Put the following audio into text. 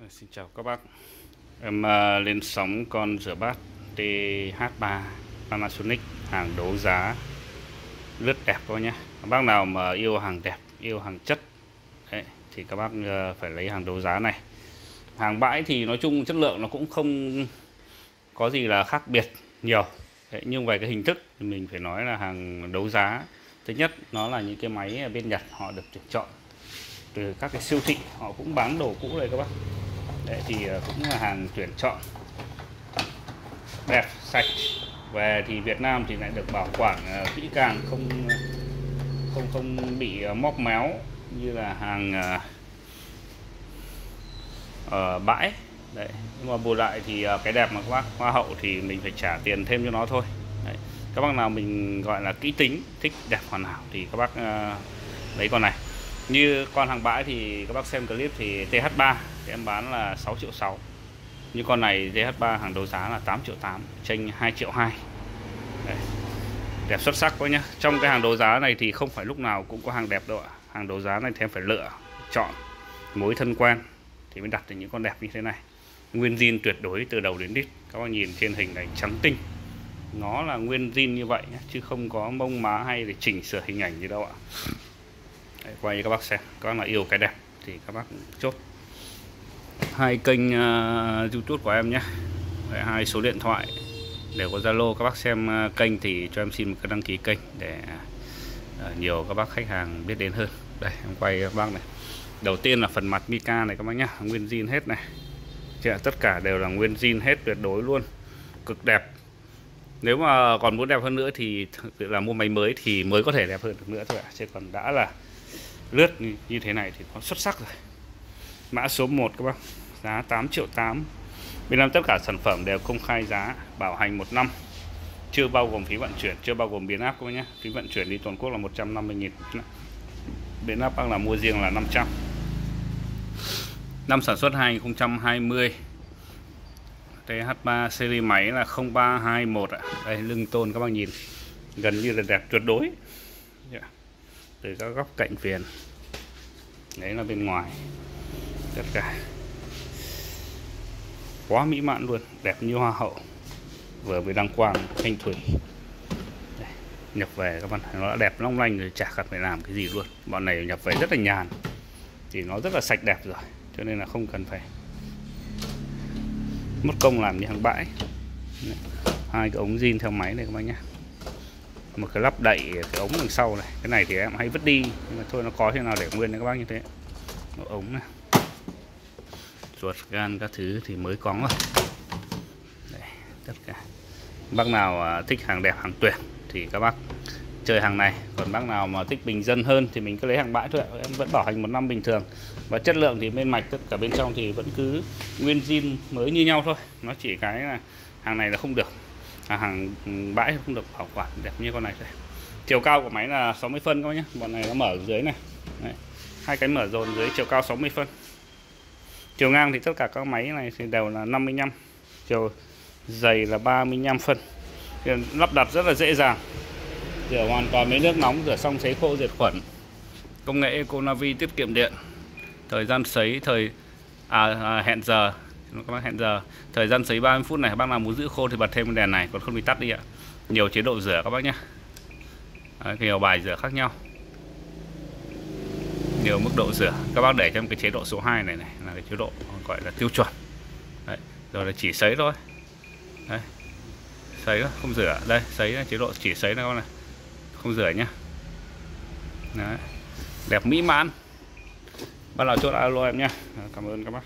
Ờ, xin chào các bác. Em ờ, lên sóng con rửa bát TH3 Panasonic hàng đấu giá rất đẹp các bác nhé Các bác nào mà yêu hàng đẹp, yêu hàng chất đấy, thì các bác ờ, phải lấy hàng đấu giá này. Hàng bãi thì nói chung chất lượng nó cũng không có gì là khác biệt nhiều. Đấy, Nhưng về cái hình thức thì mình phải nói là hàng đấu giá Thứ nhất nó là những cái máy bên Nhật họ được tuyển chọn từ các cái siêu thị họ cũng bán đồ cũ đây các bác. Đấy, thì ờ, cũng là hàng tuyển chọn. Đẹp, sạch. Về thì Việt Nam thì lại được bảo quản ờ, kỹ càng, không không không bị ờ, móc méo như là hàng ở bãi. Đấy, nhưng mà bù lại thì cái đẹp mà các bác hoa hậu thì mình phải trả tiền thêm cho nó thôi. Đấy. các bác nào mình gọi là kỹ tính, thích đẹp hoàn hảo thì các bác lấy con này. Như con hàng bãi thì các bác xem clip thì TH3 thì em bán là 6 triệu 6 như con này DH3 hàng đấu giá là 8 triệu 8 tranh 2 triệu 2 Đấy. đẹp xuất sắc quá nhá. Trong cái hàng đấu giá này thì không phải lúc nào cũng có hàng đẹp đâu ạ. Hàng đấu giá này thì em phải lựa chọn mối thân quen thì mới đặt được những con đẹp như thế này. Nguyên zin tuyệt đối từ đầu đến đít. Các bác nhìn trên hình này trắng tinh. Nó là nguyên zin như vậy nhé, chứ không có mông má hay để chỉnh sửa hình ảnh gì đâu ạ. Đấy, quay cho các bác xem. Các bác nào yêu cái đẹp thì các bác chốt hai kênh uh, youtube của em nhé. Đấy, hai số điện thoại. Để có zalo các bác xem à, kênh thì cho em xin một cái đăng ký kênh để à, nhiều các bác khách hàng biết đến hơn. Đây em quay các bác này. Đầu tiên là phần mặt mica này các bác nhá nguyên zin hết này. Chị tất cả đều là nguyên zin hết tuyệt đối luôn. Cực đẹp. Nếu mà còn muốn đẹp hơn nữa thì tự là mua máy mới thì mới có thể đẹp hơn được nữa thôi ạ. Chứ còn đã là lướt như, như thế này thì nó xuất sắc rồi mã số 1 các bác. Giá 8 triệu 8 bên em tất cả sản phẩm đều công khai giá, bảo hành một năm. Chưa bao gồm phí vận chuyển, chưa bao gồm biến áp các bác nhé. Phí vận chuyển đi toàn quốc là 150.000 biến áp bác là mua riêng là 500 năm sản xuất 2020 TH3 series máy là 0321 ạ. Đây, lưng tôn các bác nhìn. Gần như là đẹp tuyệt đối. Dạ. Từ các góc cạnh viền. Đấy là bên ngoài tất cả. Quá mỹ mãn luôn đẹp như hoa hậu. Vừa mới đăng quang thanh thủy Đây, nhập về các bạn. Nó đã đẹp long lanh rồi chả cần phải làm cái gì luôn. Bọn này nhập về rất là nhàn. Thì nó rất là sạch đẹp rồi cho nên là không cần phải mất công làm như hàng bãi. Đây, hai cái ống zin theo máy này các bác nhé. Một cái lắp đậy cái ống đằng sau này. Cái này thì em hay vứt đi nhưng mà thôi nó có thế nào để nguyên đấy các bác như thế. Một ống này ruột gan các thứ thì mới có. Rồi Đây, tất cả. Bác nào à, thích hàng đẹp hàng tuyệt thì các bác chơi hàng này. Còn bác nào mà thích bình dân hơn thì mình cứ lấy hàng bãi thôi em vẫn bảo hành một năm bình thường. Và chất lượng thì bên mạch tất cả bên trong thì vẫn cứ nguyên zin mới như nhau thôi. Nó chỉ cái là hàng này là không được. À, hàng bãi không được bảo quản đẹp như con này thôi. Chiều cao của máy là 60 phân các bác nhé. Bọn này nó mở dưới này. Đấy. hai cái mở dồn dưới chiều cao 60 phân chiều ngang thì tất cả các máy này thì đều là 55 chiều dày là 35 phân. Thì lắp đặt rất là dễ dàng. Rửa hoàn toàn với nước nóng rửa xong sấy khô diệt khuẩn. Công nghệ Econavi tiết kiệm điện. Thời gian sấy thời à, à, hẹn giờ. Các bác hẹn giờ. Thời gian sấy 30 phút này bác nào muốn giữ khô thì bật thêm cái đèn này còn không thì tắt đi ạ. Nhiều chế độ rửa các bác nhé. Đấy, nhiều bài rửa khác nhau nhiều mức độ rửa các bác để trong cái chế độ số 2 này này là cái chế độ gọi là tiêu chuẩn. Đấy, rồi là chỉ sấy thôi. Đấy. sấy không rửa. Đây sấy chế độ chỉ sấy này con này. Không rửa nhá. Đấy. đẹp mỹ mãn. Bắt đầu chốt alo em nhé cảm ơn các bác.